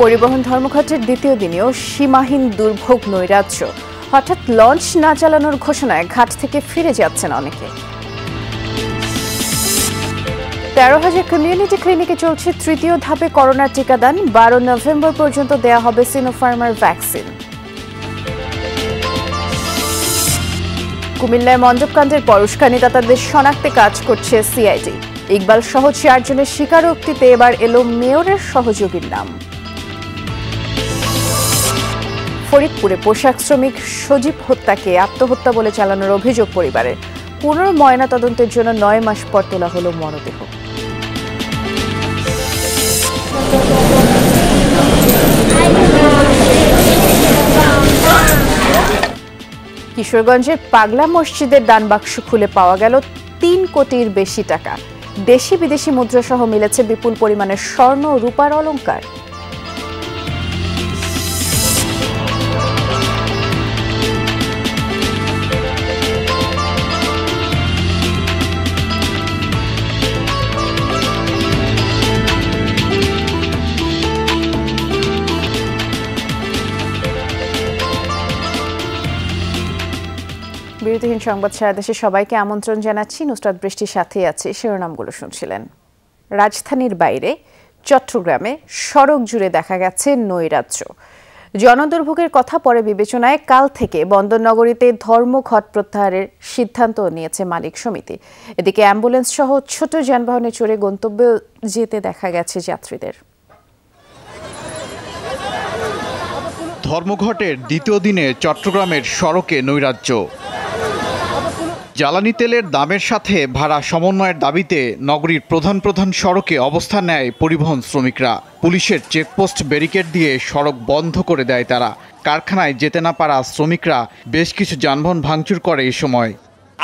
পরিবহন ধর্মঘটের দ্বিতীয় দিনেও সীমাহীন দুর্ভোগ নৈরাজ্য। হঠাৎ লঞ্চ না চালানোর ঘোষণায় ঘাট থেকে ফিরে যাচ্ছেন অনেকে। তেরো হাজার কমিউনিটি ক্লিনিকে চলছে তৃতীয় ধাপে করোনার টিকাদান। বারো নভেম্বর পর্যন্ত দেয়া হবে সিনোফার্মার ভ্যাকসিন কুমিল্লায় মণ্ডপকাণ্ডের পর উস্কানিদাতাদের শনাক্তে কাজ করছে সিআইডি ইকবাল সহ চারজনের স্বীকারোক্তিতে এবার এলো মেয়রের সহযোগীর নাম। ফরিদপুরে পোশাক শ্রমিক সজীব হত্যাকে আত্মহত্যা বলে চালানোর অভিযোগ পরিবারের। পুনর ময়না তদন্তের জন্য নয় মাস পর তোলা হলো মরদেহ। কিশোরগঞ্জের পাগলা মসজিদের দান বাক্স খুলে পাওয়া গেল তিন কোটির বেশি টাকা। দেশি বিদেশি মুদ্রা সহ মিলেছে বিপুল পরিমাণের স্বর্ণ, রূপার অলঙ্কার বিরতিহীন সংবাদ সারা দেশে সবাইকে আমন্ত্রণ জানাচ্ছি। নুসরাত বৃষ্টির সাথেই আছে শিরোনামগুলো শুনছিলেন। রাজধানীর বাইরে, চট্টগ্রামে সড়ক জুড়ে দেখা গেছে নৈরাজ্য। জনদুর্ভোগের কথা পরে বিবেচনায় কাল থেকে বন্দরনগরীতে ধর্মঘট প্রত্যাহারের সিদ্ধান্ত নিয়েছে মালিক সমিতি। এদিকে অ্যাম্বুলেন্স সহ ছোট যানবাহনে চড়ে গন্তব্যে যেতে দেখা গেছে যাত্রীদের। ধর্মঘটের দ্বিতীয় দিনে চট্টগ্রামের সড়কে নৈরাজ্য। জ্বালানি তেলের দামের সাথে ভাড়া সমন্বয়ের দাবিতে নগরীর প্রধান প্রধান সড়কে অবস্থান নেয় পরিবহন শ্রমিকরা। পুলিশের চেকপোস্ট ব্যারিকেড দিয়ে সড়ক বন্ধ করে দেয় তারা। কারখানায় যেতে না পারা শ্রমিকরা বেশ কিছু যানবাহন ভাঙচুর করে এই সময়।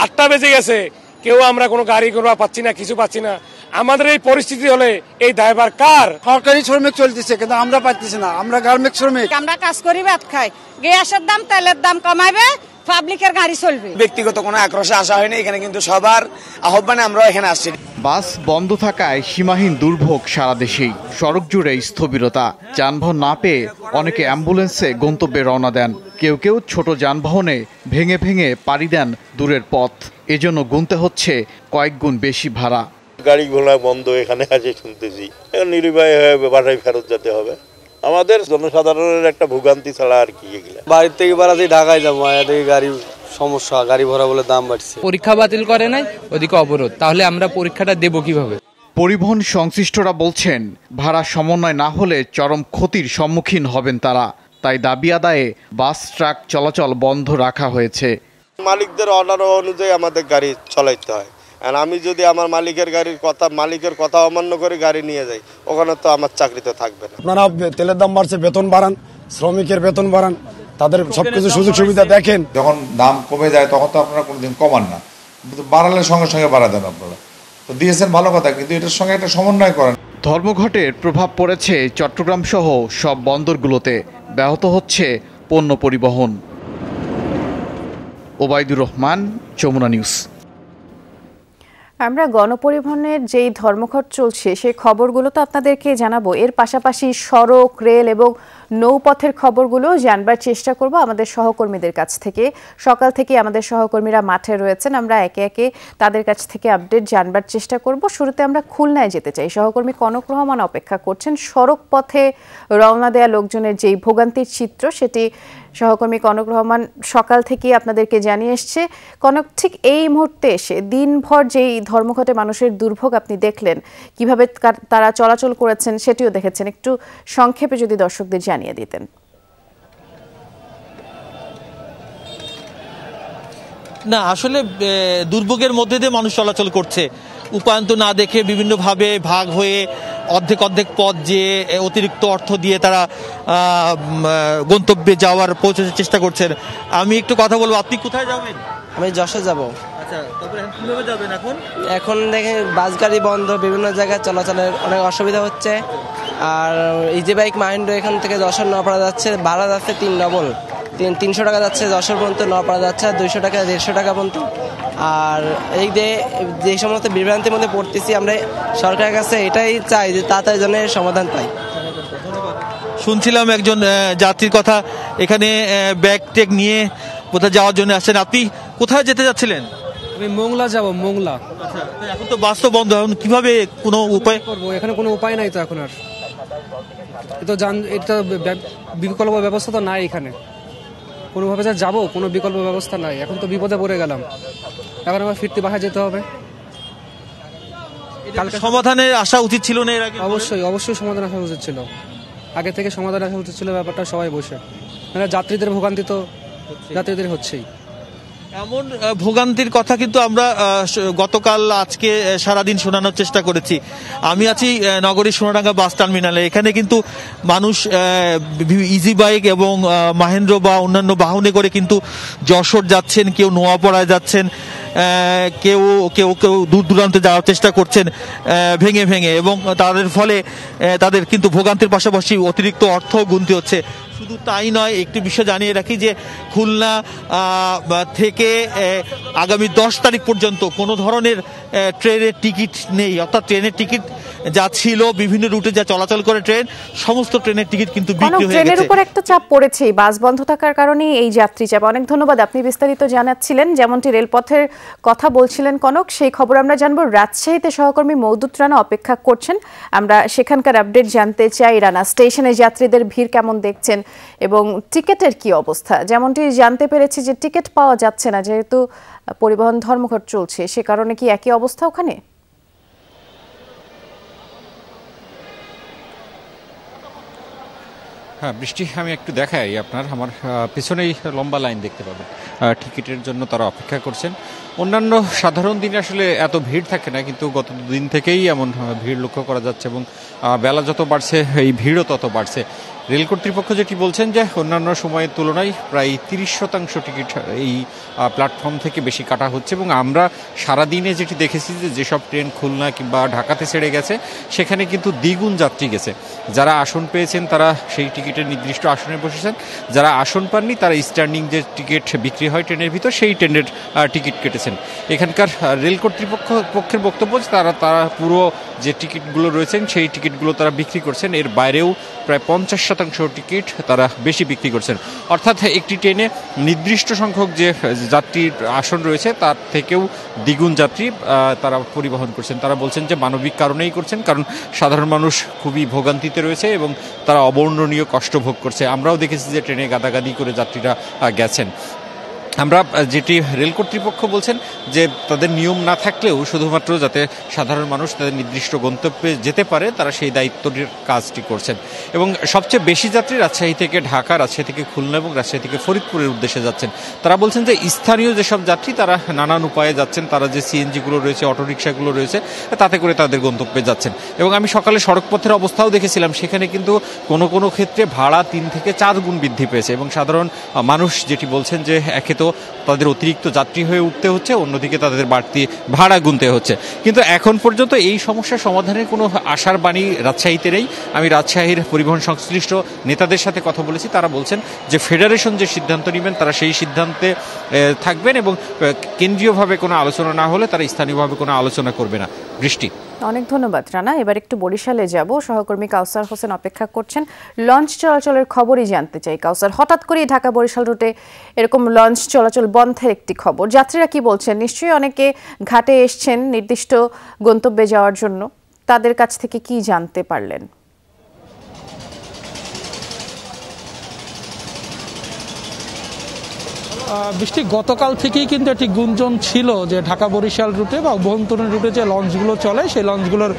আটটা বেজে গেছে। কেউ আমরা কোনো গাড়ি ঘোড়া পাচ্ছি না কিছু পাচ্ছি না। আমাদের এই পরিস্থিতি হলে এই ড্রাইভার কার? সরকারি শ্রমিক চলতেছে কিন্তু আমরা পাচ্ছি না। আমরা গার্মেন্ট শ্রমিক। আমরা কাজ করি ভাত খাই। গ্যাসের দাম তেলের দাম কমাবে পাবলিকের গাড়ি চলবে। ব্যক্তিগত কোনো আক্রোশে আসা হয়নি এখানে কিন্তু সবার আহ্বানে আমরা এখানে আসছি। বাস বন্ধ থাকায় সীমাহীন দুর্ভোগ সারা দেশেই। সড়ক জুড়ে স্থবিরতা। যানবাহন না পেয়ে অনেকে অ্যাম্বুলেন্সে গন্তব্যে রওনা দেন। কেউ কেউ ছোট যানবাহনে ভেঙে ভেঙে পাড়ি দেন দূরের পথ। এজন্য গুনতে হচ্ছে কয়েক গুণ বেশি ভাড়া। গাড়ি ঘোড়া বন্ধ এখানে আছে শুনতেছি। এখন নির্বাহী হয়ে বাসায় ফেরত যেতে হবে। আমাদের জনসাধারণের একটা ভোগান্তি ছাড়া আর কি এগুলা। বাড়ির থেকে বাড়াতে ঢাকায় যাব এদিকে গাড়ি সমস্যা গাড়ি ভরা বলে দাম বাড়ছে। পরীক্ষা বাতিল করে নাই ওদিকে অবরোধ। তাহলে আমরা পরীক্ষাটা দেব কীভাবে? পরিবহন সংশ্লিষ্টরা বলছেন ভাড়া সমন্বয় না হলে চরম ক্ষতির সম্মুখীন হবেন তারা। তাই দাবি আদায়ে বাস ট্রাক চলাচল বন্ধ রাখা হয়েছে। মালিকদের অর্ডার অনুযায়ী আমাদের গাড়ি চলাইতে হয়। আর আমি যদি আমার মালিকের গাড়ির কথা মালিকের কথা অমান্য করে গাড়ি নিয়ে যাই ওখানে তো আমার চাকরিতে থাকবে না। আপনারা তেলের দাম বাড়ছে বেতন বাড়ান শ্রমিকের বেতন বাড়ান তাদের সবকিছু সুযোগ সুবিধা দেখেন। যখন দাম কমে যায় তখন তো আপনারা কোনোদিন কমান না। কিন্তু বাড়ালে সঙ্গে সঙ্গে বাড়া দেন আপনারা। তো দিয়েছেন ভালো কথা কিন্তু এটার সঙ্গে একটা সমন্বয় করেন। ধর্মঘটের প্রভাব পড়েছে চট্টগ্রাম সহ সব বন্দরগুলোতে। ব্যাহত হচ্ছে পণ্য পরিবহন। ওবায়দুর রহমান যমুনা নিউজ। আমরা গণপরিবহনের যেই ধর্মঘট চলছে, সেই খবরগুলো তো আপনাদেরকে জানাব। এর পাশাপাশি সড়ক, রেল এবং নৌপথের খবরগুলো জানবার চেষ্টা করব আমাদের সহকর্মীদের কাছ থেকে। সকাল থেকে আমাদের সহকর্মীরা মাঠে রয়েছেন। আমরা একে একে তাদের কাছ থেকে আপডেট জানবার চেষ্টা করব। শুরুতে আমরা খুলনায় যেতে চাই। সহকর্মী কনক রহমান অপেক্ষা করছেন। সড়ক পথে রওনা দেয়া লোকজনের যেই ভোগান্তির চিত্র, সেটি সহকর্মী কনক রহমান সকাল থেকে আপনাদেরকে জানিয়ে এসছে। কনক, ঠিক এই মুহূর্তে এসে দিনভর যেই ধর্মঘটে মানুষের দুর্ভোগ আপনি দেখলেন, কীভাবে তারা চলাচল করেছেন, সেটিও দেখেছেন। একটু সংক্ষেপে যদি দর্শকদের জানিয়ে দিতেন। না আসলে দুর্ভোগের মধ্যে দিয়ে মানুষ চলাচল করছে। উপায়ন্ত না দেখে বিভিন্নভাবে ভাগ হয়ে অর্ধেক অর্ধেক পথ যে অতিরিক্ত অর্থ দিয়ে তারা গন্তব্যে যাওয়ার পৌঁছানোর চেষ্টা করছেন। আমি একটু কথা বলব। আপনি কোথায় যাবেন? আমি যশোর যাব। আচ্ছা তারপরে কীভাবে যাবেন এখন? এখন দেখে বাস গাড়ি বন্ধ বিভিন্ন জায়গায় চলাচলের অনেক অসুবিধা হচ্ছে। আর ইজি বাইক মাহিন্দ্র এখান থেকে যশোর নপাড়া যাচ্ছে ভাড়া যাচ্ছে তিন ডবল তিন তিনশো টাকা যাচ্ছে যশোর পর্যন্ত নপাড়া যাচ্ছে আর দুইশো টাকা দেড়শো টাকা পর্যন্ত। আর এই যে যে সমস্ত বিভ্রান্তির মধ্যে পড়তেছি আমরা সরকারের কাছে এটাই চাই যে তাড়াতাড়ি জন্য সমাধান পাই। শুনছিলাম একজন যাত্রীর কথা এখানে ব্যাগ টেক নিয়ে কোথায় যাওয়ার জন্য আসছেন। আপনি কোথায় যেতে যাচ্ছিলেন? আমি মোংলা যাব মোংলা। এখন তো বাস তো বন্ধ এখন কীভাবে কোনো উপায় করব? এখানে কোনো উপায় নাই তো এখন আর। তো জান এটা বিকল্প ব্যবস্থা তো নাই এখানে। কোনোভাবে যা যাব কোনো বিকল্প ব্যবস্থা নাই। এখন তো বিপদে পড়ে গেলাম। এখন আমার ফিরতে বাসায় যেতে হবে। সমাধানের আসা উচিত ছিল না এর আগে? অবশ্যই অবশ্যই সমাধান আসা উচিত ছিল। আগে থেকে সমাধান আসা উচিত ছিল ব্যাপারটা সবাই বসে। মানে যাত্রীদের ভোগান্তি তো যাত্রীদের হচ্ছেই। এমন ভোগান্তির কথা কিন্তু আমরা গতকাল আজকে সারাদিন শোনানোর চেষ্টা করেছি। আমি আছি আহ, নগরীর সোনাডাঙ্গা বাস টার্মিনালে। এখানে কিন্তু মানুষ ইজি বাইক এবং মাহেন্দ্র বা অন্যান্য বাহনে করে কিন্তু যশোর যাচ্ছেন কেউ নোয়াপাড়ায় যাচ্ছেন কেউ কেউ কেউ দূর দূরান্তে যাওয়ার চেষ্টা করছেন ভেঙে ভেঙে। এবং তাদের ফলে তাদের কিন্তু ভোগান্তির পাশাপাশি অতিরিক্ত অর্থ গুনতে হচ্ছে। শুধু তাই নয় একটি বিষয় জানিয়ে রাখি যে খুলনা থেকে আগামী দশ তারিখ পর্যন্ত কোনো ধরনের ট্রেনের টিকিট নেই। অর্থাৎ ট্রেনের টিকিট যা ছিল বিভিন্ন রুটে যা চলাচল করে ট্রেন সমস্ত ট্রেনের টিকিট কিন্তু বিক্রি হয়ে ট্রেনের গেছে। উপর একটা চাপ পড়েছেই। বাস বন্ধ থাকার কারণেই এই যাত্রী চাপ। অনেক ধন্যবাদ আপনি বিস্তারিত জানাচ্ছিলেন। যেমনটি রেলপথের কথা বলছিলেন কনক সেই খবর আমরা জানব। রাজশাহীতে সহকর্মী মৌদুত রানা অপেক্ষা করছেন। আমরা সেখানকার আপডেট জানতে চাই। রানা স্টেশনে যাত্রীদের ভিড় কেমন দেখছেন? এবং টিকেটের কি অবস্থা? যেমনটি জানতে পেরেছি যে টিকিট পাওয়া যাচ্ছে না, যেহেতু পরিবহন ধর্মঘট চলছে, সে কারণে কি একই অবস্থা ওখানে? হ্যাঁ বৃষ্টি আমি একটু দেখাই আপনার। আমার পিছনেই লম্বা লাইন দেখতে পাবেন। টিকিটের জন্য তারা অপেক্ষা করছেন। অন্যান্য সাধারণ দিনে আসলে এত ভিড় থাকে না, কিন্তু গত দিন থেকেই এমন ভিড় লক্ষ্য করা যাচ্ছে এবং বেলা যত বাড়ছে, এই ভিড়ও তত বাড়ছে। রেল কর্তৃপক্ষ যেটি বলছেন যে, অন্যান্য সময়ের তুলনায় প্রায় তিরিশ শতাংশ টিকিট এই প্ল্যাটফর্ম থেকে বেশি কাটা হচ্ছে এবং আমরা সারাদিনে যেটি দেখেছি যে, যেসব ট্রেন খুলনা কিংবা ঢাকাতে ছেড়ে গেছে, সেখানে কিন্তু দ্বিগুণ যাত্রী গেছে। যারা আসন পেয়েছেন, তারা সেই টিকিটের নির্দিষ্ট আসনে বসেছেন। যারা আসন পাননি, তারা স্ট্যান্ডিং যে টিকিট বিক্রি হয় ট্রেনের ভিতর, সেই ট্রেনের টিকিট টিকিট কেটেছেন এখানকার রেল কর্তৃপক্ষ, পক্ষের বক্তব্য তারা তারা পুরো যে টিকিটগুলো রয়েছেন, সেই টিকিটগুলো তারা বিক্রি করছেন। এর বাইরেও প্রায় পঞ্চাশ শতাংশ টিকিট তারা বেশি বিক্রি করছেন। অর্থাৎ একটি ট্রেনে নির্দিষ্ট সংখ্যক যে যাত্রীর আসন রয়েছে, তার থেকেও দ্বিগুণ যাত্রী তারা পরিবহন করছেন। তারা বলছেন যে মানবিক কারণেই করছেন, কারণ সাধারণ মানুষ খুবই ভোগান্তিতে রয়েছে এবং তারা অবর্ণনীয় কষ্ট ভোগ করছে। আমরাও দেখেছি যে ট্রেনে গাদাগাদি করে যাত্রীরা গেছেন। আমরা যেটি রেল কর্তৃপক্ষ বলছেন যে তাদের নিয়ম না থাকলেও শুধুমাত্র যাতে সাধারণ মানুষ তাদের নির্দিষ্ট গন্তব্যে যেতে পারে, তারা সেই দায়িত্বটির কাজটি করছেন। এবং সবচেয়ে বেশি যাত্রী রাজশাহী থেকে ঢাকা, রাজশাহী থেকে খুলনা এবং রাজশাহী থেকে ফরিদপুরের উদ্দেশ্যে যাচ্ছেন। তারা বলছেন যে স্থানীয় যেসব যাত্রী, তারা নানান উপায়ে যাচ্ছেন, তারা যে সিএনজিগুলো রয়েছে, অটোরিকশাগুলো রয়েছে, তাতে করে তাদের গন্তব্যে যাচ্ছেন। এবং আমি সকালে সড়কপথের অবস্থাও দেখেছিলাম, সেখানে কিন্তু কোনো কোনো ক্ষেত্রে ভাড়া তিন থেকে চার গুণ বৃদ্ধি পেয়েছে। এবং সাধারণ মানুষ যেটি বলছেন যে একে তো তাদের অতিরিক্ত যাত্রী হয়ে উঠতে হচ্ছে, অন্যদিকে তাদের বাড়তি ভাড়া গুনতে হচ্ছে। কিন্তু এখন পর্যন্ত এই সমস্যা সমাধানের কোনো আশার বাণী রাজশাহীতে নেই। আমি রাজশাহীর পরিবহন সংশ্লিষ্ট নেতাদের সাথে কথা বলেছি, তারা বলছেন যে ফেডারেশন যে সিদ্ধান্ত নেবেন, তারা সেই সিদ্ধান্তে থাকবেন এবং কেন্দ্রীয়ভাবে কোনো আলোচনা না হলে তারা স্থানীয়ভাবে কোনো আলোচনা করবে না। বৃষ্টি। অনেক ধন্যবাদ, রানা। এবার একটু বরিশালে যাব। সহকর্মী কাউসার হোসেন অপেক্ষা করছেন। লঞ্চ চলাচলের খবরই জানতে চাই। কাউসার, হঠাৎ করে ঢাকা বরিশাল রুটে এরকম লঞ্চ চলাচল বন্ধের একটি খবর। যাত্রীরা কি বলছেন? নিশ্চয়ই অনেকে ঘাটে এসছেন নির্দিষ্ট গন্তব্যে যাওয়ার জন্য। তাদের কাছ থেকে কি জানতে পারলেন? বৃষ্টি গতকাল থেকেই কিন্তু একটি গুঞ্জন ছিল যে ঢাকা বরিশাল রুটে বা অভ্যন্তরীণ রুটে যে লঞ্চগুলো চলে, সেই লঞ্চগুলোর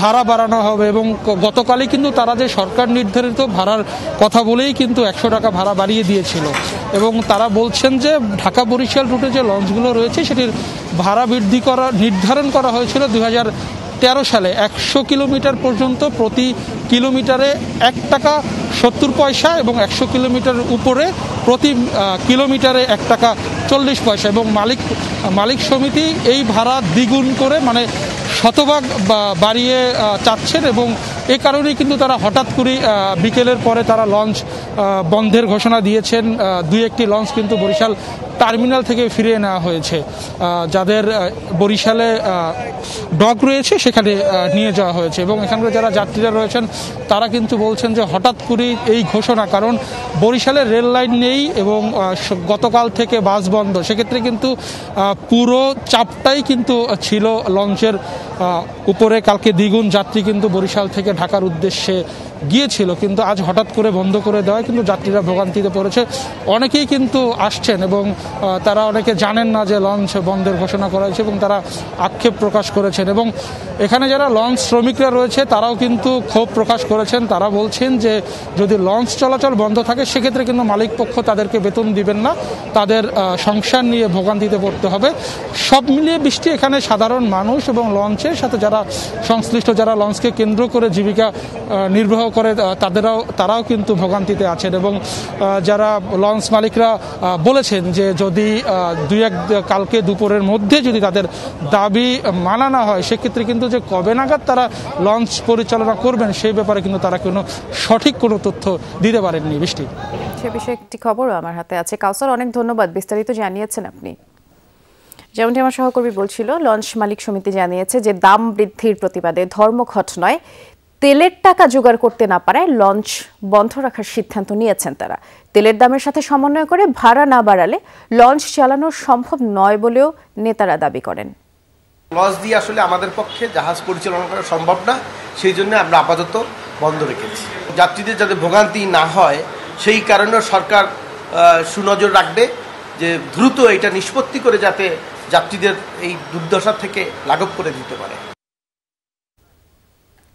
ভাড়া বাড়ানো হবে এবং গতকালই কিন্তু তারা যে সরকার নির্ধারিত ভাড়ার কথা বলেই কিন্তু একশো টাকা ভাড়া বাড়িয়ে দিয়েছিল। এবং তারা বলছেন যে ঢাকা বরিশাল রুটে যে লঞ্চগুলো রয়েছে, সেটির ভাড়া বৃদ্ধি করা, নির্ধারণ করা হয়েছিল দুই তেরো সালে। একশো কিলোমিটার পর্যন্ত প্রতি কিলোমিটারে এক টাকা সত্তর পয়সা এবং একশো কিলোমিটার উপরে প্রতি কিলোমিটারে এক টাকা চল্লিশ পয়সা এবং মালিক মালিক সমিতি এই ভাড়া দ্বিগুণ করে মানে শতভাগ বাড়িয়ে চাচ্ছেন এবং এ কারণেই কিন্তু তারা হঠাৎ করে বিকেলের পরে তারা লঞ্চ বন্ধের ঘোষণা দিয়েছেন। দুই একটি লঞ্চ কিন্তু বরিশাল টার্মিনাল থেকে ফিরিয়ে নেওয়া হয়েছে। যাদের বরিশালে ডক রয়েছে, সেখানে নিয়ে যাওয়া হয়েছে। এবং এখানকার যারা যাত্রীরা রয়েছেন, তারা কিন্তু বলছেন যে হঠাৎ করেই এই ঘোষণা, কারণ বরিশালে রেল লাইন নেই এবং গতকাল থেকে বাস বন্ধ। সেক্ষেত্রে কিন্তু পুরো চাপটাই কিন্তু ছিল লঞ্চের উপরে। কালকে দ্বিগুণ যাত্রী কিন্তু বরিশাল থেকে ঢাকার উদ্দেশ্যে গিয়েছিল, কিন্তু আজ হঠাৎ করে বন্ধ করে দেওয়ায় কিন্তু যাত্রীরা ভোগান্তিতে পড়েছে। অনেকেই কিন্তু আসছেন এবং তারা অনেকে জানেন না যে লঞ্চ বন্ধের ঘোষণা করা হয়েছে এবং তারা আক্ষেপ প্রকাশ করেছেন এবং এখানে যারা লঞ্চ শ্রমিকরা রয়েছে, তারাও কিন্তু ক্ষোভ প্রকাশ করেছেন। তারা বলছেন যে, যদি লঞ্চ চলাচল বন্ধ থাকে, সেক্ষেত্রে কিন্তু মালিক পক্ষ তাদেরকে বেতন দিবেন না। তাদের সংসার নিয়ে ভোগান্তিতে পড়তে হবে। সব মিলিয়ে বৃষ্টি এখানে সাধারণ মানুষ এবং লঞ্চের সাথে যারা সংশ্লিষ্ট, যারা লঞ্চকে কেন্দ্র করে জীবিকা নির্বাহ করে তাদেরাও, তারাও কিন্তু ভোগান্তিতে আছেন এবং যারা লঞ্চ মালিকরা বলেছেন যে যদি দুই এক কালকে দুপুরের মধ্যে যদি তাদের দাবি মানা না হয়, সেক্ষেত্রে কিন্তু যে কবে নাগাদ তারা লঞ্চ পরিচালনা করবেন, সেই ব্যাপারে কিন্তু তারা কোনো সঠিক কোনো তথ্য দিতে পারেননি। বৃষ্টি। সে বিষয়ে একটি খবরও আমার হাতে আছে। কাউসার, অনেক ধন্যবাদ। বিস্তারিত জানিয়েছেন আপনি। যেমনটি আমার সহকর্মী বলছিল, লঞ্চ মালিক সমিতি জানিয়েছে যে দাম বৃদ্ধির প্রতিবাদে ধর্মঘট নয় তেলের টাকা জোগাড় করতে না পারায় লঞ্চ বন্ধ রাখার সিদ্ধান্ত নিয়েছেন তারা। তেলের দামের সাথে সমন্বয় করে ভাড়া না বাড়ালে লঞ্চ চালানো সম্ভব নয় বলেও নেতারা দাবি করেন। লস দিয়ে আসলে আমাদের পক্ষে জাহাজ পরিচালনা করা সম্ভব না, সেই জন্য আমরা আপাতত বন্ধ রেখেছি। যাত্রীদের যাতে ভোগান্তি না হয়, সেই কারণে সরকার সুনজর রাখবে যে দ্রুত এটা নিষ্পত্তি করে যাতে যাত্রীদের এই দুর্দশা থেকে লাঘব করে দিতে পারে।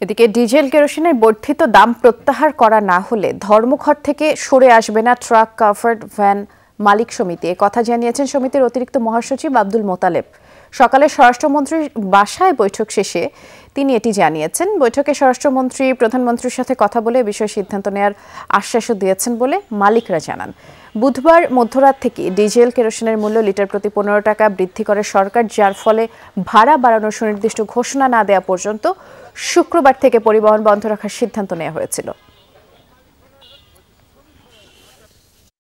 এদিকে ডিজেল কেরোসিনের বর্ধিত দাম প্রত্যাহার করা না হলে ধর্মঘট থেকে সরে আসবে না ট্রাক কাভার্ড ভ্যান মালিক সমিতি। কথা জানিয়েছেন সমিতির অতিরিক্ত মহাসচিব আব্দুল মোতালেব। সকালে স্বরাষ্ট্রমন্ত্রীর বাসায় বৈঠক শেষে তিনি এটি জানিয়েছেন। বৈঠকে স্বরাষ্ট্রমন্ত্রী, প্রধানমন্ত্রীর সাথে কথা বলে বিষয়ে সিদ্ধান্ত নেওয়ার আশ্বাসও দিয়েছেন বলে মালিকরা জানান। বুধবার মধ্যরাত থেকে ডিজেল কেরোসিনের মূল্য লিটার প্রতি পনেরো টাকা বৃদ্ধি করে সরকার, যার ফলে ভাড়া বাড়ানোর সুনির্দিষ্ট ঘোষণা না দেওয়া পর্যন্ত শুক্রবার থেকে পরিবহন বন্ধ রাখার সিদ্ধান্ত নেওয়া হয়েছিল।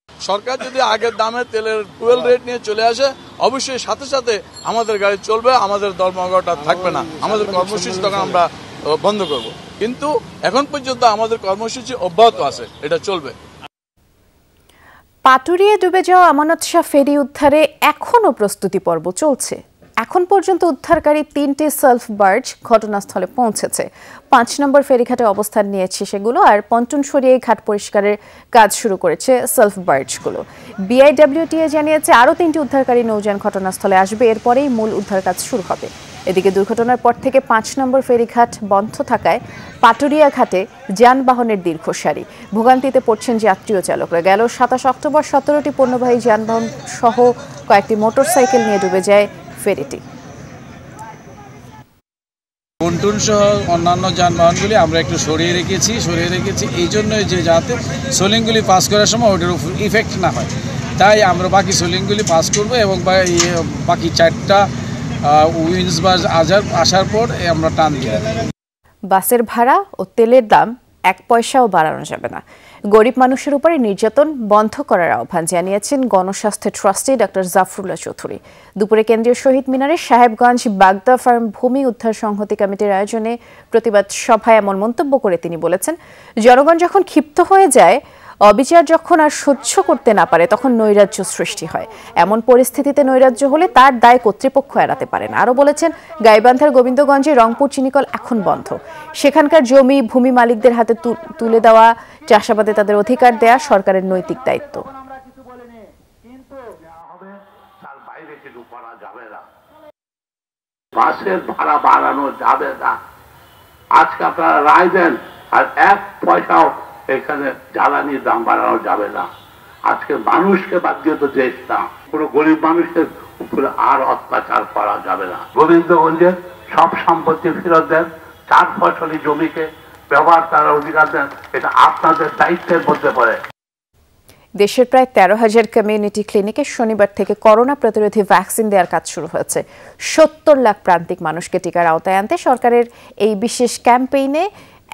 সরকার যদি আগের দামে তেলের ফুয়েল রেট নিয়ে চলে আসে অবশ্যই সাথে সাথে আমাদের গাড়ি চলবে আমাদের ধর্মঘট আর থাকবে না। আমাদের কর্মসূচি তখন আমরা বন্ধ করব। কিন্তু এখন পর্যন্ত আমাদের কর্মসূচি অব্যাহত আছে এটা চলবে। পাটুরিয়ে ডুবে যাওয়া আমানত শাহ ফেরি উদ্ধারে এখনও প্রস্তুতি পর্ব চলছে। এখন পর্যন্ত উদ্ধারকারী তিনটি সেলফ বার্জ ঘটনাস্থলে পৌঁছেছে। পাঁচ নম্বর ফেরিঘাটে অবস্থান নিয়েছে সেগুলো আর পন্টন সরিয়ে ঘাট পরিষ্কারের কাজ শুরু করেছে সেলফ বার্জগুলো বিআইডব্লিউটিএ জানিয়েছে, আরও তিনটি উদ্ধারকারী নৌযান ঘটনাস্থলে আসবে, এরপরেই মূল উদ্ধার কাজ শুরু হবে। এদিকে দুর্ঘটনার পর থেকে পাঁচ নম্বর ফেরিঘাট বন্ধ থাকায় পাটুরিয়া ঘাটে যানবাহনের দীর্ঘ সারি ভোগান্তিতে পড়ছেন যাত্রী ও চালকরা। গেল সাতাশ অক্টোবর সতেরোটি পণ্যবাহী যানবাহন সহ কয়েকটি মোটরসাইকেল নিয়ে ডুবে যায় ফেরিটি। পন্টুন সহ অন্যান্য যানবাহনগুলি আমরা একটু সরিয়ে রেখেছি সরিয়ে রেখেছি। এই জন্যই যে যাতে সোলিংগুলি পাস করার সময় ওটার উপর ইফেক্ট না হয়। তাই আমরা বাকি সোলিংগুলি পাস করব এবং বা বাকি চারটা উইন্স বাস আসার আসার পর আমরা টান দিয়ে বাসের ভাড়া ও তেলের দাম এক পয়সাও বাড়ানো যাবে না। গরিব মানুষের উপরে নির্যাতন বন্ধ করার আহ্বান জানিয়েছেন গণস্বাস্থ্য ট্রাস্টি ডক্টর জাফরুল্লাহ চৌধুরী। দুপুরে কেন্দ্রীয় শহীদ মিনারে সাহেবগঞ্জ বাগদা ফার্ম ভূমি উদ্ধার সংহতি কমিটির আয়োজনে প্রতিবাদ সভায় এমন মন্তব্য করে তিনি বলেছেন, জনগণ যখন ক্ষিপ্ত হয়ে যায় অবিচার যখন আর সহ্য করতে না পারে, তখন নৈরাজ্য সৃষ্টি হয়। এমন পরিস্থিতিতে নৈরাজ্য হলে তার দায় কর্তৃপক্ষ এড়াতে পারে না। আরও বলেছেন, গাইবান্ধার গোবিন্দগঞ্জে রংপুর চিনিকল এখন বন্ধ। সেখানকার জমি, ভূমি মালিকদের হাতে তুলে দেওয়া, চাষাবাদে তাদের অধিকার দেয়া সরকারের নৈতিক দায়িত্ব। বাসের ভাড়া বাড়ানো যাবে না। আজকে আপনারা রায় দেন আর এক পয়সাও এখানে জ্বালানির দাম বাড়ানো যাবে না। আজকে মানুষকে বাদ দিয়ে তো দেশ না। কোনো গরিব মানুষের উপরে আর অত্যাচার করা যাবে না। গোবিন্দগঞ্জের সব সম্পত্তি ফেরত দেন, চার ফসলি জমিকে ব্যবহার করার অধিকার দেন, এটা আপনাদের দায়িত্বের মধ্যে পড়ে। দেশের প্রায় তেরো হাজার কমিউনিটি ক্লিনিকে শনিবার থেকে করোনা প্রতিরোধী ভ্যাকসিন দেওয়ার কাজ শুরু হয়েছে। সত্তর লাখ প্রান্তিক মানুষকে টিকার আওতায় আনতে সরকারের এই বিশেষ ক্যাম্পেইনে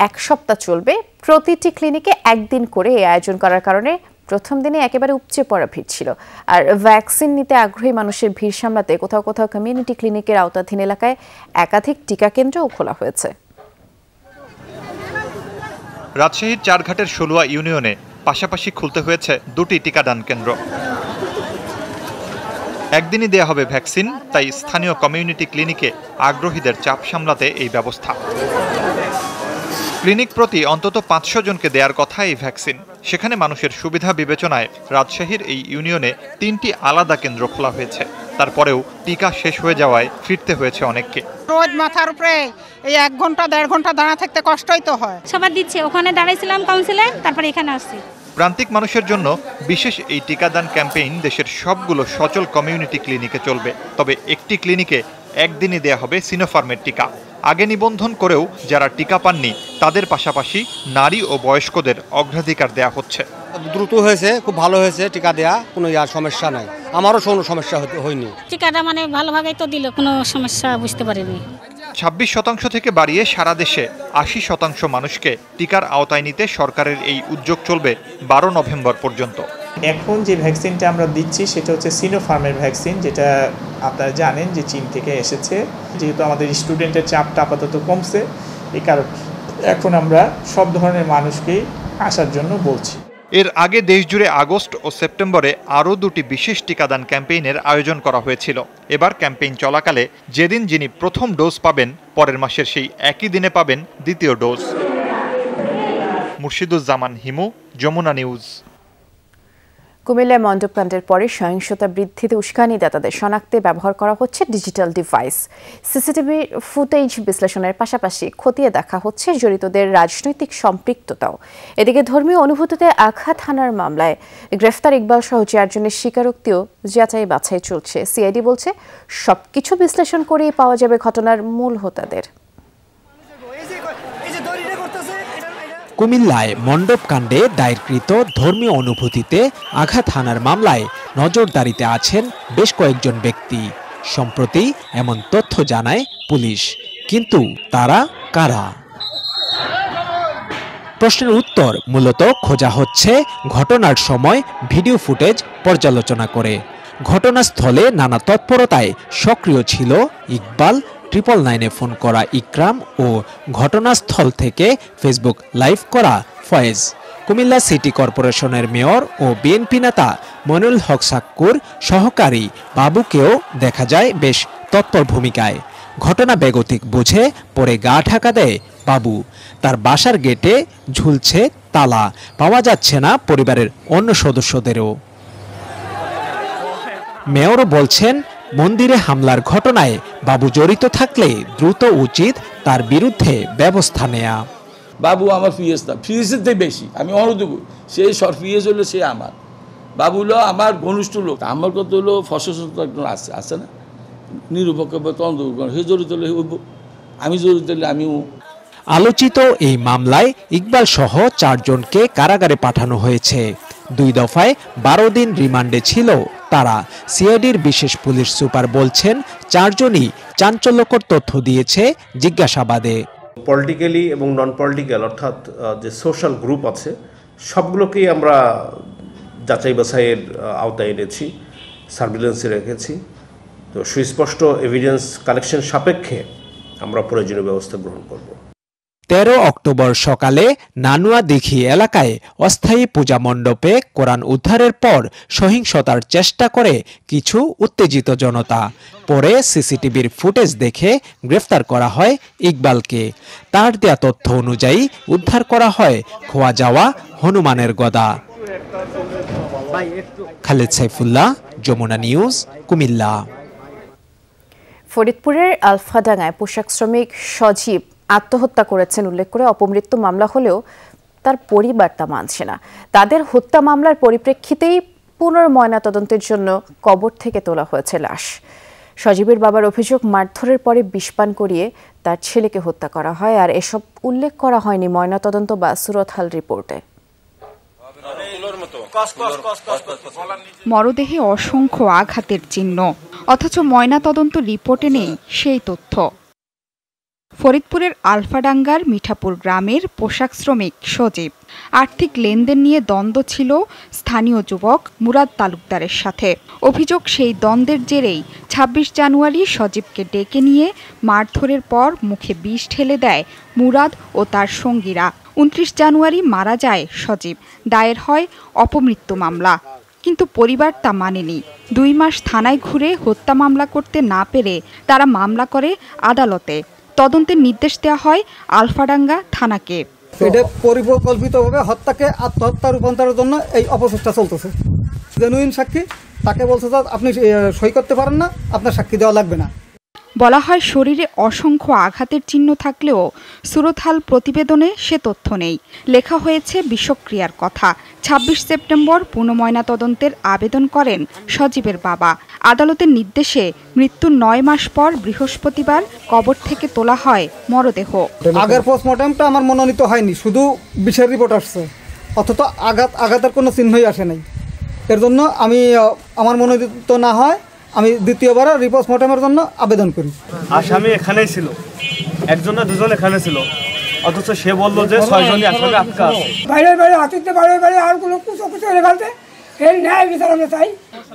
এক সপ্তাহ চলবে। প্রতিটি ক্লিনিকে একদিন করে এই আয়োজন করার কারণে প্রথম দিনে একেবারে উপচে পড়া ভিড় ছিল। আর ভ্যাকসিন নিতে আগ্রহী মানুষের ভিড় সামলাতে কোথাও কোথাও কমিউনিটি ক্লিনিকের আওতাধীন এলাকায় একাধিক টিকা কেন্দ্রও খোলা হয়েছে। রাজশাহীর চারঘাটের ষোলোয়া ইউনিয়নে পাশাপাশি খুলতে হয়েছে দুটি টিকাদান কেন্দ্র। একদিনই দেয়া হবে ভ্যাকসিন, তাই স্থানীয় কমিউনিটি ক্লিনিকে আগ্রহীদের চাপ সামলাতে এই ব্যবস্থা। ক্লিনিক প্রতি অন্তত পাঁচশো জনকে দেওয়ার কথা এই ভ্যাকসিন। সেখানে মানুষের সুবিধা বিবেচনায় রাজশাহীর এই ইউনিয়নে তিনটি আলাদা কেন্দ্র খোলা হয়েছে। তারপরেও টিকা শেষ হয়ে যাওয়ায় ফিরতে হয়েছে অনেককে। রোজ মাথার উপরে এই এক ঘণ্টা দেড় ঘণ্টা দাঁড়া থাকতে কষ্টই তো হয়। সবার দিচ্ছে ওখানে দাঁড়াইছিলাম কাউন্সিলে তারপরে এখানে আসছি। প্রান্তিক মানুষের জন্য বিশেষ এই টিকাদান ক্যাম্পেইন দেশের সবগুলো সচল কমিউনিটি ক্লিনিকে চলবে। তবে একটি ক্লিনিকে একদিনই দেয়া হবে সিনোফার্মের টিকা। আগে নিবন্ধন করেও যারা টিকা পাননি তাদের পাশাপাশি নারী ও বয়স্কদের অগ্রাধিকার দেয়া হচ্ছে। দ্রুত হয়েছে খুব ভালো হয়েছে টিকা দেয়া কোনো ইয়ার সমস্যা নাই। আমারও কোনো সমস্যা হয়নি। টিকাটা মানে ভালোভাবেই তো দিল কোনো সমস্যা বুঝতে পারিনি। ছাব্বিশ শতাংশ থেকে বাড়িয়ে সারা দেশে আশি শতাংশ মানুষকে টিকার আওতায় নিতে সরকারের এই উদ্যোগ চলবে বারো নভেম্বর পর্যন্ত। এখন যে ভ্যাকসিনটা আমরা দিচ্ছি সেটা হচ্ছে সিনোফার্মের ভ্যাকসিন যেটা আপনারা জানেন যে চীন থেকে এসেছে। যেহেতু আমাদের স্টুডেন্টের চাপটা আপাতত কমছে এই কারণে এখন আমরা সব ধরনের মানুষকেই আসার জন্য বলছি। এর আগে দেশজুড়ে আগস্ট ও সেপ্টেম্বরে আরও দুটি বিশেষ টিকাদান ক্যাম্পেইনের আয়োজন করা হয়েছিল। এবার ক্যাম্পেইন চলাকালে যেদিন যিনি প্রথম ডোজ পাবেন, পরের মাসের সেই একই দিনে পাবেন দ্বিতীয় ডোজ। মুর্শিদুজ্জামান হিমু, যমুনা নিউজ। কুমিল্লায় মণ্ডপকাণ্ডের পরে সহিংসতা বৃদ্ধিতে উস্কানিদাতাদের শনাক্তে ব্যবহার করা হচ্ছে ডিজিটাল ডিভাইস। সিসিটিভি ফুটেজ বিশ্লেষণের পাশাপাশি খতিয়ে দেখা হচ্ছে জড়িতদের রাজনৈতিক সম্পৃক্ততাও। এদিকে ধর্মীয় অনুভূতিতে আঘাত হানার মামলায় গ্রেফতার ইকবাল সহ চারজনের স্বীকারোক্তিও যাচাই বাছাই চলছে। সিআইডি বলছে, সবকিছু বিশ্লেষণ করেই পাওয়া যাবে ঘটনার মূল হোতাদের। কুমিল্লায় মণ্ডপকাণ্ডে দায়েরকৃত ধর্মীয় অনুভূতিতে আঘাত হানার মামলায় নজরদারিতে আছেন বেশ কয়েকজন ব্যক্তি। সম্প্রতি এমন তথ্য জানায় পুলিশ। কিন্তু তারা কারা? প্রশ্নের উত্তর মূলত খোঁজা হচ্ছে ঘটনার সময় ভিডিও ফুটেজ পর্যালোচনা করে। ঘটনাস্থলে নানা তৎপরতায় সক্রিয় ছিল ইকবাল ট্রিপল নাইনে ফোন করা ইকরাম ও ঘটনাস্থল থেকে ফেসবুক লাইভ করা ফয়েজ। কুমিল্লা সিটি কর্পোরেশনের মেয়র ও বিএনপি নেতা মনুল হক সাক্কুর সহকারী বাবুকেও দেখা যায় বেশ তৎপর ভূমিকায়। ঘটনা বেগতিক বুঝে পরে গা ঢাকা দেয় বাবু। তার বাসার গেটে ঝুলছে তালা, পাওয়া যাচ্ছে না পরিবারের অন্য সদস্যদেরও। মেয়রও বলছেন মন্দিরে হামলার ঘটনায় বাবু জড়িত থাকলে দ্রুত উচিত তার বিরুদ্ধে ব্যবস্থা নেয়া। বাবু আমার ফিয়েজ না ফিয়েজের থেকে বেশি। আমি অনুদেব সেই সর ফিয়েজ হলো সে আমার। বাবু হলো আমার ঘনিষ্ঠ লোক। আমার কত হলো ফসল একজন আছে আছে না? নিরপেক্ষ তন্ত্র সে জড়িত হলে আমি জড়িত হলে আমিও। আলোচিত এই মামলায় ইকবাল সহ চারজনকে কারাগারে পাঠানো হয়েছে। দুই দফায় বারো দিন রিমান্ডে ছিল। তারা সিআইডির বিশেষ পুলিশ সুপার বলছেন, চারজনই চাঞ্চল্যকর তথ্য দিয়েছে জিজ্ঞাসাবাদে। পলিটিক্যালি এবং নন পলিটিক্যাল অর্থাৎ যে সোশ্যাল গ্রুপ আছে, সবগুলোকেই আমরা যাচাই বাছাইয়ের আওতায় এনেছি সার্ভিলেন্সে রেখেছি। তো সুস্পষ্ট এভিডেন্স কালেকশন সাপেক্ষে আমরা প্রয়োজনীয় ব্যবস্থা গ্রহণ করব। তেরো অক্টোবর সকালে নানুয়া দিঘি এলাকায় অস্থায়ী পূজা মণ্ডপে কোরআন উদ্ধারের পর সহিংসতার চেষ্টা করে কিছু উত্তেজিত জনতা। পরে সিসিটিভির ফুটেজ দেখে গ্রেফতার করা হয় ইকবালকে। তার দেয়া তথ্য অনুযায়ী উদ্ধার করা হয় খোয়া যাওয়া হনুমানের গদা। খালেদ সাইফুল্লাহ, যমুনা নিউজ, কুমিল্লা। ফরিদপুরের আলফাডাঙ্গায় পোশাক শ্রমিক সজীব আত্মহত্যা করেছেন উল্লেখ করে অপমৃত্যু মামলা হলেও তার পরিবার তা মানছে না। তাদের হত্যা মামলার পরিপ্রেক্ষিতেই পুনর্ময়না তদন্তের জন্য কবর থেকে তোলা হয়েছে লাশ। সজীবের বাবার অভিযোগ, মারধরের পরে বিষপান করিয়ে তার ছেলেকে হত্যা করা হয় আর এসব উল্লেখ করা হয়নি ময়নাতদন্ত বা সুরতহাল রিপোর্টে। মরদেহে অসংখ্য আঘাতের চিহ্ন, অথচ ময়নাতদন্ত রিপোর্টে নেই সেই তথ্য। ফরিদপুরের আলফাডাঙ্গার মিঠাপুর গ্রামের পোশাক শ্রমিক সজীব। আর্থিক লেনদেন নিয়ে দ্বন্দ্ব ছিল স্থানীয় যুবক মুরাদ তালুকদারের সাথে। অভিযোগ সেই দ্বন্দ্বের জেরেই ২৬ জানুয়ারি সজীবকে ডেকে নিয়ে মারধরের পর মুখে বিষ ঢেলে দেয় মুরাদ ও তার সঙ্গীরা। উনত্রিশ জানুয়ারি মারা যায় সজীব। দায়ের হয় অপমৃত্যু মামলা। কিন্তু পরিবার তা মানেনি। দুই মাস থানায় ঘুরে হত্যা মামলা করতে না পেরে তারা মামলা করে আদালতে। তদন্তের নির্দেশ দেওয়া হয় আলফাডাঙ্গা থানাকে। এটা পরিকল্পিতভাবে হত্যাকে আত্মহত্যা রূপান্তরের জন্য এই অপচেষ্টা চলতেছে। জেনুইন সাক্ষী, তাকে বলছে আপনি সই করতে পারেন না, আপনার সাক্ষী দেওয়া লাগবে না। বলা হয় শরীরে অসংখ্য আঘাতের চিহ্ন থাকলেও সুরতহাল প্রতিবেদনে সে তথ্য নেই। লেখা হয়েছে, বিষক্রিয়ার কথা। ২৬ সেপ্টেম্বর পুনঃময়না তদন্তের আবেদন করেন সজীবের বাবা। আদালতের নির্দেশে মৃত্যুর নয় মাস পর বৃহস্পতিবার কবর থেকে তোলা হয় মরদেহ। আগের পোস্টমর্টমটা আমার মনোনীত হয়নি, শুধু বিষের রিপোর্ট আসছে। অথচ আঘাত, আঘাতের কোনো চিহ্নই আসে নাই। এর জন্য আমি আমার মনোনীত না হয় আমি দ্বিতীয়বার রিপোস্টমর্টমের জন্য আবেদন করি। আসামি এখানেই ছিল। একজন না দুজন এখানে ছিল। অথচ সে বলল যে ছয়জনই আসলে আটকা আছে। বাইরে বাইরে আতিথ্য বাইরে বাইরে আর কোনো কুচো কুচো বিচার আমরা চাই।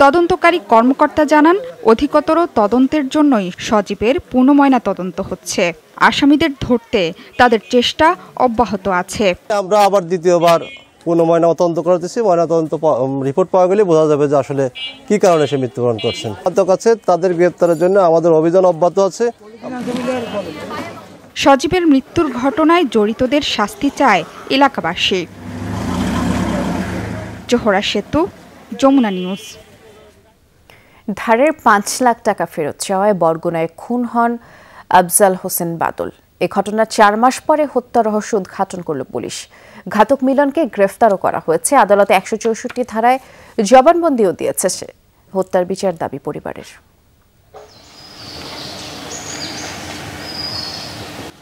তদন্তকারী কর্মকর্তা জানান অধিকতর তদন্তের জন্যই সজীবের পুনঃময়না তদন্ত হচ্ছে। আসামিদের ধরতে তাদের চেষ্টা অব্যাহত আছে। আমরা আবার দ্বিতীয়বার পুনঃ ময়নাতদন্ত করতেছি ময়নাতদন্ত রিপোর্ট পাওয়া গেলে বোঝা যাবে যে আসলে কি কারণে সে মৃত্যুবরণ করছেন। কাছে তাদের গ্রেপ্তারের জন্য আমাদের অভিযান অব্যাহত আছে। সজীবের মৃত্যুর ঘটনায় জড়িতদের শাস্তি চায় এলাকাবাসী। জোহরা সেতু যমুনা নিউজ। ধারের পাঁচ লাখ টাকা ফেরত চাওয়ায় বরগুনায় খুন হন আফজাল হোসেন বাদল। এ ঘটনার চার মাস পরে হত্যা রহস্য উদ্ঘাটন করল পুলিশ। ঘাতক মিলনকে গ্রেফতারও করা হয়েছে। আদালতে একশো চৌষট্টি ধারায় জবানবন্দিও দিয়েছে সে। হত্যার বিচার দাবি পরিবারের।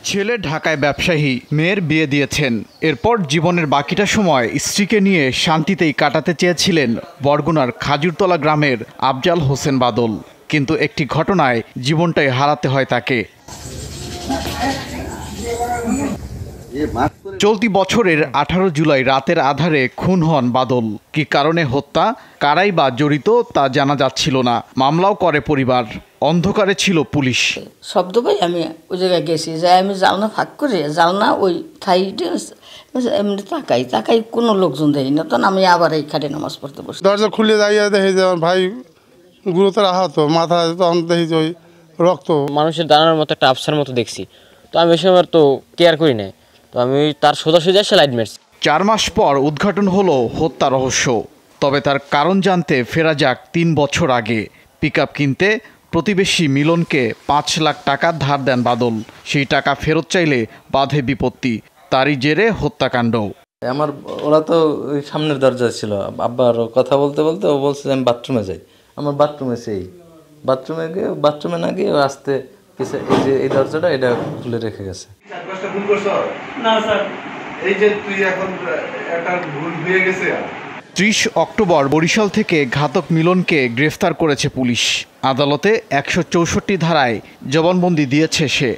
ছেলে ঢাকায় ব্যবসায়ী, মেয়ের বিয়ে দিয়েছেন। এরপর জীবনের বাকিটা সময় স্ত্রীকে নিয়ে শান্তিতেই কাটাতে চেয়েছিলেন বরগুনার খাজুরতলা গ্রামের আফজাল হোসেন বাদল। কিন্তু একটি ঘটনায় জীবনটাই হারাতে হয় তাকে। চলতি বছরের আঠারো জুলাই রাতের আধারে খুন হন বাদল। কি কারণে হত্যা কারাই বা জড়িত তা জানা যাচ্ছিল না। মামলাও করে পরিবার। অন্ধকারে ছিল পুলিশ। শব্দ পাই আমি ওই জায়গায় গেছি। যাই আমি যাও না ফাঁক করে যাও না ওই থাইটে এমনি তাকাই। তাকাই কোনো লোকজন দেয় না। তখন আমি আবার এই খাটে নামাজ পড়তে বসি। দরজা খুলে দাঁড়িয়ে দেখি যে আমার ভাই গুরুতর আহত। মাথা তখন দেখি যে ওই রক্ত। মানুষের দাঁড়ানোর মতো একটা আফসার মতো দেখছি। তো আমি এসে তো কেয়ার করি না তো আমি তার সোজাসুজি এসে লাইট মেরছি। চার মাস পর উদ্ঘাটন হলো হত্যা রহস্য। তবে তার কারণ জানতে ফেরা যাক তিন বছর আগে। পিক কিনতে প্রতিবেশী মিলনকে পাঁচ লাখ টাকা ধার দেন বাদল। সেই টাকা ফেরত চাইলে বাধে বিপত্তি। তারই জেরে হত্যাকাণ্ড। আমার ওরা তো ওই সামনের দরজা ছিল। আব্বার কথা বলতে বলতে ও বলছে আমি বাথরুমে যাই। আমার বাথরুমে সেই। বাথরুমে গিয়ে বাথরুমে না গিয়ে আসতে পিছে এই যে এই দরজাটা এটা খুলে রেখে গেছে। ত্রিশ অক্টোবর বরিশাল থেকে ঘাতক মিলনকে গ্রেফতার করেছে পুলিশ। আদালতে একশো চৌষট্টি ধারায় জবানবন্দি দিয়েছে সে।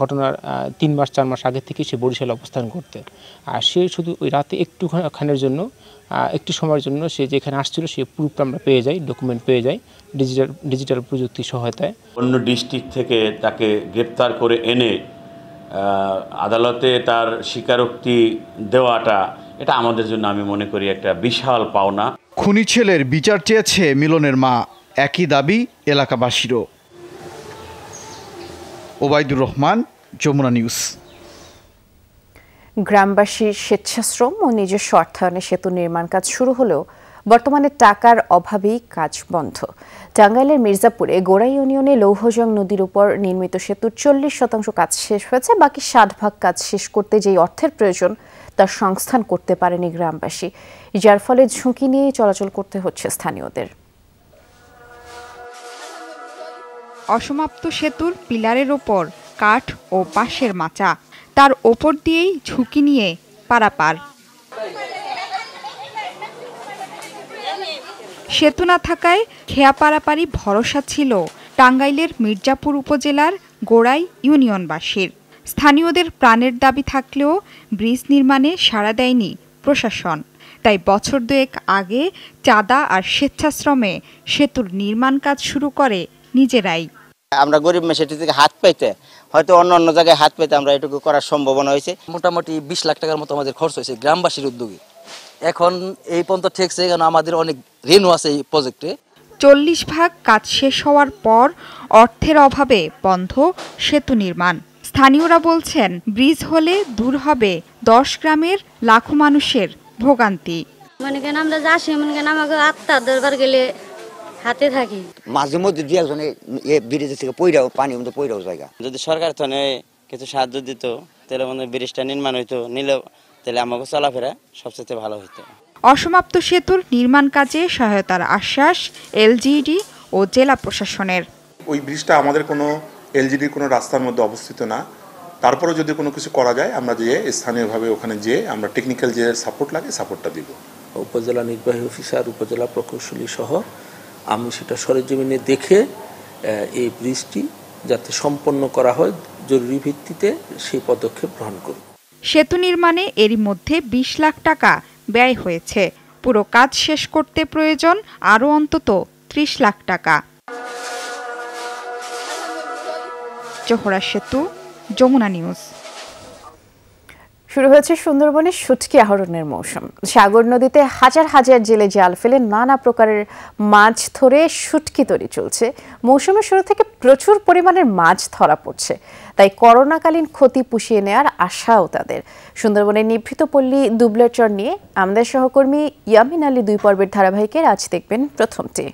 ঘটনার তিন মাস চার মাস আগে থেকে সে বরিশালে অবস্থান করতে। আর সে শুধু ওই রাতে একটুখানের জন্য একটু সময়ের জন্য সে যেখানে আসছিল সে প্রুফটা আমরা পেয়ে যাই ডকুমেন্ট পেয়ে যাই ডিজিটাল ডিজিটাল প্রযুক্তির সহায়তায়। অন্য ডিস্ট্রিক্ট থেকে তাকে গ্রেপ্তার করে এনে আদালতে তার স্বীকারোক্তি দেওয়াটা এটা আমাদের জন্য আমি মনে করি একটা বিশাল পাওনা। খুনি ছেলের বিচার চেয়েছে মিলনের মা। একই দাবি এলাকাবাসীরও। ওবায়দুর রহমান, যমুনা নিউজ। গ্রামবাসীর স্বেচ্ছাশ্রম ও নিজস্ব অর্থায়নে সেতু নির্মাণ কাজ শুরু হলেও বর্তমানে টাকার অভাবেই কাজ বন্ধ। টাঙ্গাইলের মির্জাপুরে গোড়া ইউনিয়নে লৌহজং নদীর উপর নির্মিত সেতুর চল্লিশ শতাংশ কাজ শেষ হয়েছে, বাকি ষাট ভাগ কাজ শেষ করতে যেই অর্থের প্রয়োজন তার সংস্থান করতে পারেনি গ্রামবাসী। যার ফলে ঝুঁকি নিয়ে চলাচল করতে হচ্ছে স্থানীয়দের। অসমাপ্ত সেতুর পিলারের ওপর, কাঠ ও বাঁশের মাচা। তার ওপর দিয়েই ঝুঁকি নিয়ে পারাপার। সেতু না থাকায় খেয়া পারাপারি ভরসা ছিল টাঙ্গাইলের মির্জাপুর উপজেলার গোড়াই ইউনিয়নবাসীর। স্থানীয়দের প্রাণের দাবি থাকলেও ব্রিজ নির্মাণে সাড়া দেয়নি প্রশাসন। তাই বছর দুয়েক আগে চাঁদা আর স্বেচ্ছাশ্রমে সেতুর নির্মাণ কাজ শুরু করে নিজেরাই। আমরা গরিব মেশিটি থেকে হাত পাইতে হয়তো অন্য অন্য জায়গায় হাত পেতে আমরা এটুকু করার সম্ভাবনা হয়েছে। মোটামুটি বিশ লাখ টাকার মতো আমাদের খরচ হয়েছে গ্রামবাসীর উদ্যোগে। এখন এই পর্যন্ত ঠেকছে কারণ আমাদের অনেক ঋণও আছে এই প্রজেক্টে চল্লিশ ভাগ কাজ শেষ হওয়ার পর অর্থের অভাবে বন্ধ সেতু নির্মাণ। স্থানীয়রা বলছেন ব্রিজ হলে দূর হবে দশ গ্রামের লাখো মানুষের ভোগান্তি। মনে করেন আমরা যাচ্ছি মনে করেন আমাকে আত্মার দরবার গেলে হাতে থাকি। মাঝে মধ্যে দু একজনে এ ব্রিজের থেকে পইরাও পানির মধ্যে পইরাও জায়গা যদি সরকার থানে কিছু সাহায্য দিত তাহলে মনে ব্রিজটা নির্মাণ হইতো নিলে তাহলে আমাকে চলাফেরা সবচেয়ে ভালো হইতো। অসমাপ্ত সেতুর নির্মাণ কাজে সহায়তার আশ্বাস এলজিইডি ও জেলা প্রশাসনের। ওই ব্রিজটা আমাদের কোনো এলজিডির কোনো রাস্তার মধ্যে অবস্থিত না। তারপরে যদি কোনো কিছু করা যায় আমরা যেয়ে স্থানীয়ভাবে ওখানে যেয়ে আমরা টেকনিক্যাল যে সাপোর্ট লাগে সাপোর্টটা দিব। উপজেলা নির্বাহী অফিসার উপজেলা প্রকৌশলী সহ আমি সেটা সরেজমিনে দেখে এই ব্রিজটি যাতে সম্পন্ন করা হয় জরুরি ভিত্তিতে সেই পদক্ষেপ গ্রহণ করব সেতু নির্মাণে এরই মধ্যে বিশ লাখ টাকা ব্যয় হয়েছে। পুরো কাজ শেষ করতে প্রয়োজন আরও অন্তত ত্রিশ লাখ টাকা। জোহরা সেতু, যমুনা নিউজ। শুরু হয়েছে সুন্দরবনের শুটকি আহরণের মৌসুম। সাগর নদীতে হাজার হাজার জেলে জাল ফেলে নানা প্রকারের মাছ ধরে শুটকি তৈরি চলছে। মৌসুমের শুরু থেকে প্রচুর পরিমাণের মাছ ধরা পড়ছে। তাই করোনাকালীন ক্ষতি পুষিয়ে নেয়ার আশাও তাদের। সুন্দরবনের নিভৃত পল্লী দুবলাচর নিয়ে আমাদের সহকর্মী ইয়ামিন আলী দুই পর্বের ধারাবাহিকের আজ দেখবেন প্রথমটি।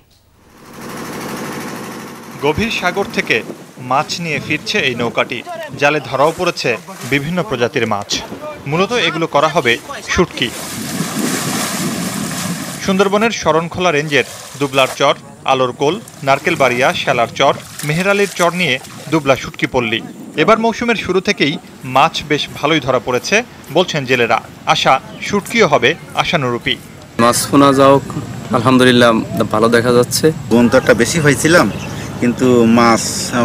গভীর সাগর থেকে মাছ নিয়ে ফিরছে এই নৌকাটি। জালে ধরাও পড়েছে বিভিন্ন প্রজাতির মাছ। মূলত এগুলো করা হবে শুটকি। সুন্দরবনের শরণখোলা রেঞ্জের দুবলার চর আলোর কোল নারকেলবাড়িয়া শ্যালার চর মেহেরালির চর নিয়ে দুবলা শুটকি পল্লী। এবার মৌসুমের শুরু থেকেই মাছ বেশ ভালোই ধরা পড়েছে বলছেন জেলেরা। আশা শুটকিও হবে আশানুরূপী। মাছ ফোনা যাও আলহামদুলিল্লাহ ভালো দেখা যাচ্ছে। বন্তরটা বেশি হয়েছিলাম। কিন্তু মাছ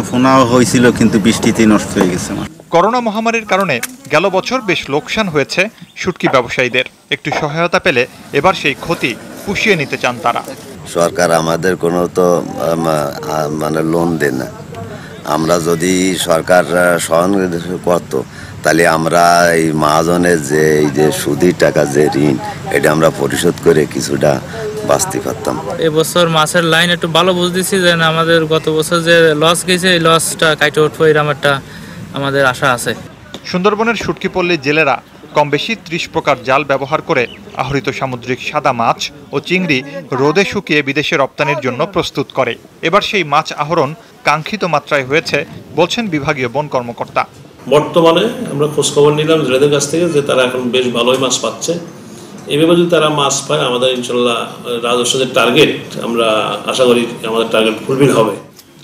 ফোনাও হয়েছিল কিন্তু বৃষ্টিতে নষ্ট হয়ে গেছে করোনা মহামারীর কারণে গেল বছর বেশ লোকসান হয়েছে শুটকি ব্যবসায়ীদের। একটু সহায়তা পেলে এবার সেই ক্ষতি পুষিয়ে নিতে চান তারা। সরকার আমাদের কোনো তো মানে লোন দেয় না। আমরা যদি সরকার সহযোগিতা করতো তাহলে আমরা এই মহাজনের যে এই যে সুদির টাকা যে ঋণ এটা আমরা পরিশোধ করে কিছুটা বাঁচতে পারতাম। এবছর মাছের লাইন একটু ভালো বুঝতেছি যে আমাদের গত বছর যে লস গেছে এই লসটা কাইটে উঠবো এরকম একটা আমাদের আশা আছে। সুন্দরবনের সুটকিপল্লীর জেলেরা কম বেশি ত্রিশ প্রকার জাল ব্যবহার করে আহরিত সামুদ্রিক সাদা মাছ ও চিংড়ি রোদে শুকিয়ে বিদেশে রপ্তানির জন্য প্রস্তুত করে। এবার সেই মাছ আহরণ কাঙ্ক্ষিত মাত্রায় হয়েছে বলছেন বিভাগীয় বন কর্মকর্তা। বর্তমানে আমরা খোঁজখবর নিলাম জেলেদের কাছ থেকে যে তারা এখন বেশ ভালোই মাছ পাচ্ছে। এভাবে যদি তারা মাছ পায় আমাদের ইনশাল্লাহ রাজস্ব যে টার্গেট আমরা আশা করি আমাদের টার্গেট ফুলফিল হবে।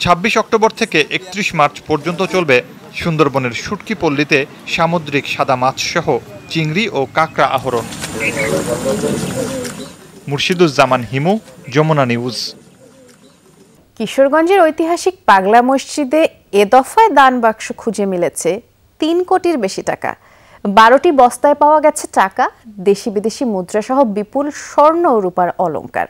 ছাব্বিশ অক্টোবর থেকে একত্রিশ মার্চ পর্যন্ত চলবে সুন্দরবনের শুটকি পল্লীতে সামুদ্রিক সাদা মাছ সহ চিংড়ি ও কাঁকড়া আহরণ। মুর্শিদুজ্জামান হিমু যমুনা নিউজ। কিশোরগঞ্জের ঐতিহাসিক পাগলা মসজিদে এ দফায় দান বাক্স খুঁজে মিলেছে তিন কোটির বেশি টাকা। বারোটি বস্তায় পাওয়া গেছে টাকা দেশি বিদেশি মুদ্রাসহ বিপুল স্বর্ণ রূপার অলঙ্কার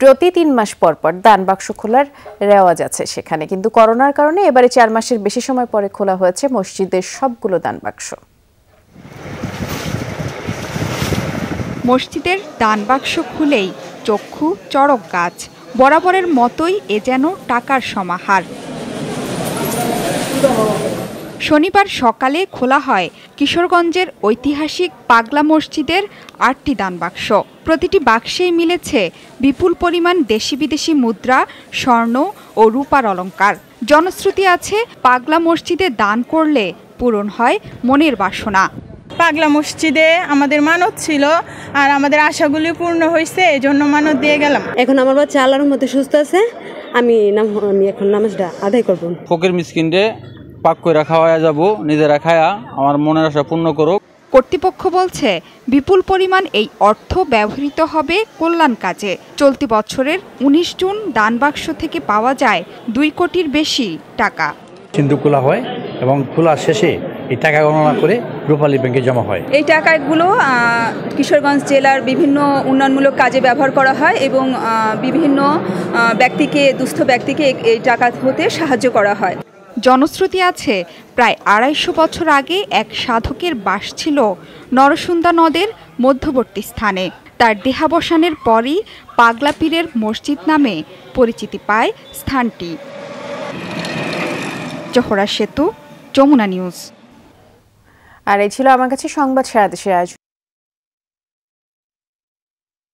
প্রতি তিন মাস পর পর দান বাক্স খোলার রেওয়াজ আছে সেখানে। কিন্তু করোনার কারণে এবারে চার মাসের বেশি সময় পরে খোলা হয়েছে মসজিদের সবগুলো দান বাক্স। মসজিদের দান বাক্স খুলেই চক্ষু, চড়ক গাছ, বরাবরের মতোই এ যেন টাকার সমাহার। শনিবার সকালে খোলা হয় কিশোরগঞ্জের ঐতিহাসিক পাগলা মসজিদের আটটি দান বাক্স। প্রতিটি বাক্সেই মিলেছে বিপুল পরিমাণ দেশি বিদেশি মুদ্রা স্বর্ণ ও রূপার অলঙ্কার জনশ্রুতি আছে পাগলা মসজিদে দান করলে পূরণ হয় মনের বাসনা। পাগলা মসজিদে আমাদের মানত ছিল আর আমাদের আশাগুলি পূর্ণ হয়েছে এই জন্য মানত দিয়ে গেলাম। এখন আমার বাচ্চা আল্লাহর মধ্যে সুস্থ আছে আমি নাম আমি এখন নামাজটা আদায় করব। ফকির মিসকিনরে পাক করে খাওয়া যাব নিজেরা খায়া আমার মনের আশা পূর্ণ করুক। কর্তৃপক্ষ বলছে বিপুল পরিমাণ এই অর্থ ব্যবহৃত হবে কল্যাণ কাজে। চলতি বছরের উনিশ জুন দান বাক্স থেকে পাওয়া যায় দুই কোটির বেশি টাকা। সিন্ধু খোলা হয় এবং খোলা শেষে এই টাকা গণনা করে রূপালী ব্যাংকে জমা হয়। এই টাকাগুলো আহ, কিশোরগঞ্জ জেলার বিভিন্ন উন্নয়নমূলক কাজে ব্যবহার করা হয় এবং বিভিন্ন ব্যক্তিকে দুস্থ ব্যক্তিকে এই- এই টাকা হতে সাহায্য করা হয়। জনশ্রুতি আছে, প্রায় আড়াইশো বছর আগে এক সাধকের বাস ছিল নরসুন্দা নদের মধ্যবর্তী স্থানে। তার দেহাবসানের পরই পাগলা পীরের মসজিদ নামে পরিচিতি পায় স্থানটি। জহরা সেতু, যমুনা নিউজ। আর এই ছিল আমার কাছে সংবাদ সারা দেশের আয়োজন।